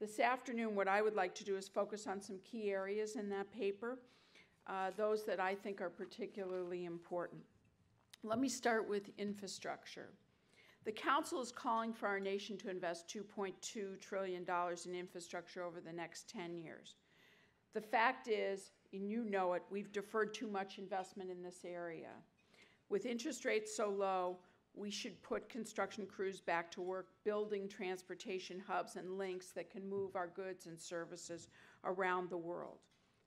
This afternoon, what I would like to do is focus on some key areas in that paper, uh, those that I think are particularly important. Let me start with infrastructure. The Council is calling for our nation to invest $2.2 trillion in infrastructure over the next 10 years. The fact is, and you know it, we've deferred too much investment in this area. With interest rates so low, we should put construction crews back to work building transportation hubs and links that can move our goods and services around the world.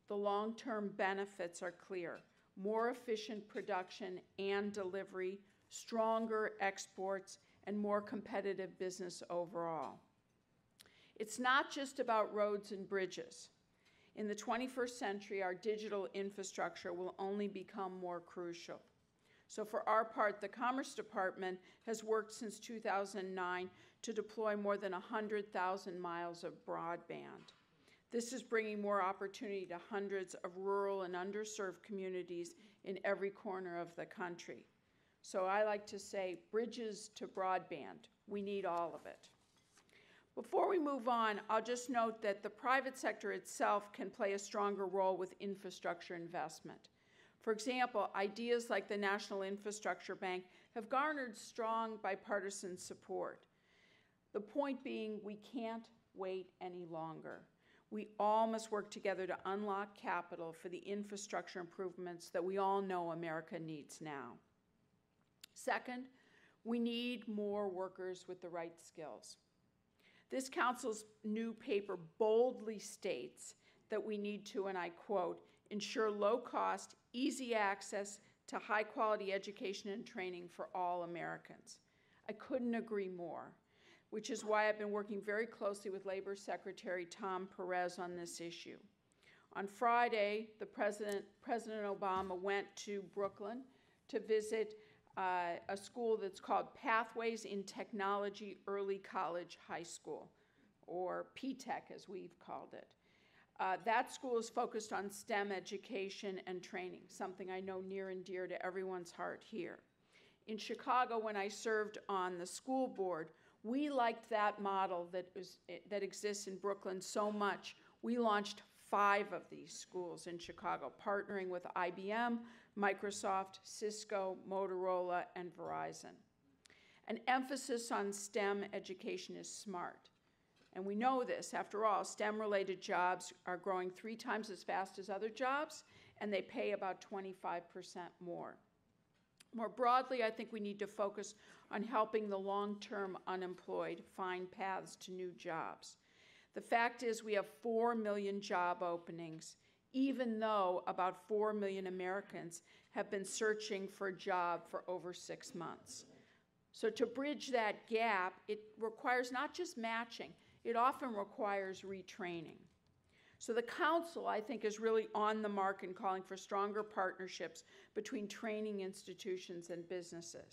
The long term benefits are clear more efficient production and delivery, stronger exports, and more competitive business overall. It's not just about roads and bridges. In the 21st century, our digital infrastructure will only become more crucial. So, for our part, the Commerce Department has worked since 2009 to deploy more than 100,000 miles of broadband. This is bringing more opportunity to hundreds of rural and underserved communities in every corner of the country. So, I like to say bridges to broadband. We need all of it. Before we move on, I'll just note that the private sector itself can play a stronger role with infrastructure investment. For example, ideas like the National Infrastructure Bank have garnered strong bipartisan support. The point being, we can't wait any longer. We all must work together to unlock capital for the infrastructure improvements that we all know America needs now. Second, we need more workers with the right skills. This council's new paper boldly states that we need to, and I quote, ensure low cost, easy access to high quality education and training for all Americans. I couldn't agree more, which is why I've been working very closely with Labor Secretary Tom Perez on this issue. On Friday, the President, President Obama went to Brooklyn to visit uh, a school that's called Pathways in Technology Early College High School, or PTECH as we've called it. Uh, that school is focused on STEM education and training, something I know near and dear to everyone's heart here. In Chicago, when I served on the school board, we liked that model that, was, that exists in Brooklyn so much. We launched five of these schools in Chicago, partnering with IBM, Microsoft, Cisco, Motorola, and Verizon. An emphasis on STEM education is smart. And we know this. After all, STEM related jobs are growing three times as fast as other jobs, and they pay about 25% more. More broadly, I think we need to focus on helping the long term unemployed find paths to new jobs. The fact is, we have 4 million job openings, even though about 4 million Americans have been searching for a job for over six months. So, to bridge that gap, it requires not just matching, it often requires retraining. So the council, I think, is really on the mark in calling for stronger partnerships between training institutions and businesses.